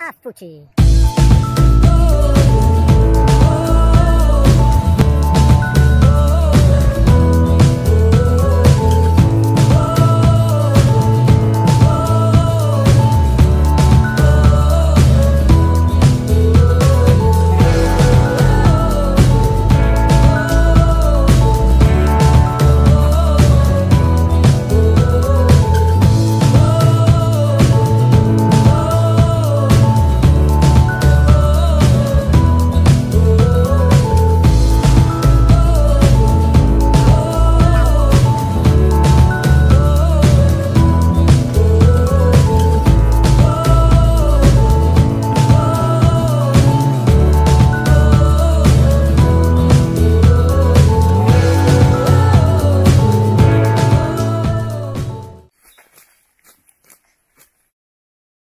Afuchi.